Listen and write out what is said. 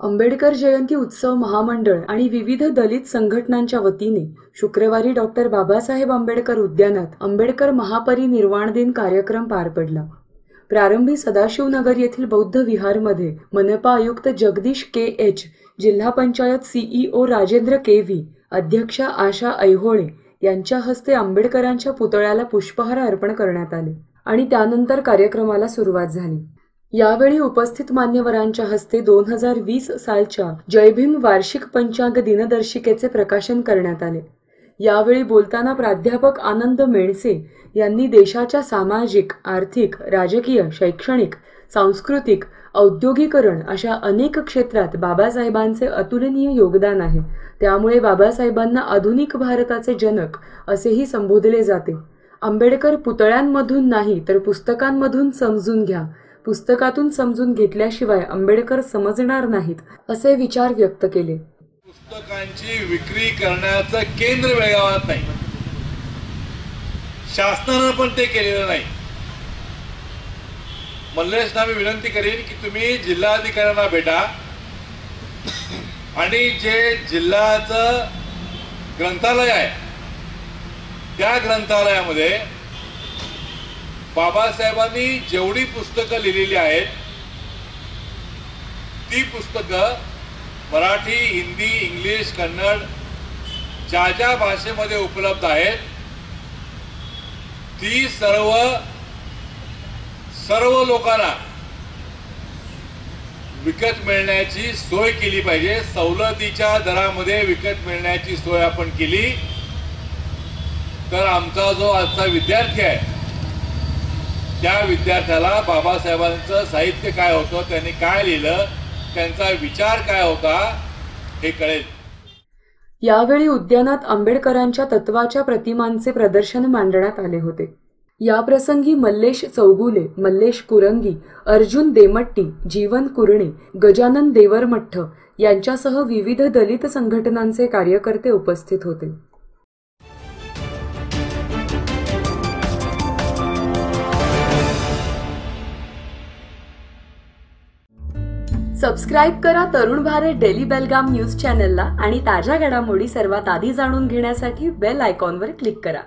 आंबेडकर जयंती उत्सव महामंडळ आणि विविध दलित संघटनांच्या वतीने शुक्रवारी डॉक्टर बाबासाहेब आंबेडकर उद्यानात आंबेडकर महापरिनिर्वाण दिन कार्यक्रम पार पडला. प्रारंभी सदाशिवनगर येथील बौद्ध विहारमध्ये मनपा आयुक्त जगदीश के एच जिल्हा panchayat CEO Rajendra K V अध्यक्षा आशा ऐहोळे यांच्या हस्ते आंबेडकरांच्या पुतळ्याला पुष्पहार अर्पण करण्यात आले आणि त्यानंतर कार्यक्रमाला सुरुवात झाली. यावेळी उपस्थित मान्यवरांच्या हस्ते दोन हजार वीस सालच्या जयभीम वार्षिक पंचांग दिनदर्शिकेचे प्रकाशन करण्यात आले. यावेळी बोलताना प्राध्यापक आनंद मेणसे यांनी देशाच्या सामाजिक आर्थिक राजकीय शैक्षणिक सांस्कृतिक औद्योगिकरण अशा अनेक क्षेत्रात बाबासाहेबांचे अतुलनीय योगदान आहे. त्यामुळे बाबासाहेबांना आधुनिक भारताचे जनक असेही संबोधले जाते. आंबेडकर पुतळ्यांमधून नाही तर पुस्तकांमधून समजून घ्या. पुस्तकातून समजून घेतल्याशिवाय आंबेडकर समजणार नाहीत असे विचार व्यक्त केले. पुस्तकांची विक्री करण्याचं केंद्र बेळगावात नाही. शासनानं पण ते केलेलं नाही. मल्लेशना मी विनंती करीन की तुम्ही जिल्हाधिकाऱ्यांना भेटा. आणि जे जिल्ह्याचं ग्रंथालय आहे त्या ग्रंथालयामध्ये बाबासाहेबांनी जेवढी पुस्तकं लिहिलेली आहेत ती पुस्तकं मराठी हिंदी इंग्लिश कन्नड ज्या ज्या भाषेमध्ये उपलब्ध आहेत ती सर्व सर्व लोकांना विकत मिळण्याची सोय केली पाहिजे. सवलतीच्या दरामध्ये विकत मिळण्याची सोय आपण केली. तर आमचा जो आजचा विद्यार्थी आहे त्या विद्यार्थ्याला बाबासाहेबांचं साहित्य काय होतं त्यांनी काय लिहिलं त्यांचा विचार काय होता हे कळेल. यावेळी उद्यानात आंबेडकरांच्या तत्वाच्या प्रतिमांचे प्रदर्शन मांडण्यात आले होते. याप्रसंगी मल्लेश चौगुले मल्लेश कुरंगी अर्जुन देमट्टी जीवन कुरणे गजानन देवरमठ्ठ यांच्यासह विविध दलित संघटनांचे कार्यकर्ते उपस्थित होते. सबस्क्राईब करा तरुण भारत डेली बेलगाम न्यूज चॅनलला आणि ताज्या घडामोडी सर्वात आधी जाणून घेण्यासाठी बेल आयकॉनवर क्लिक करा.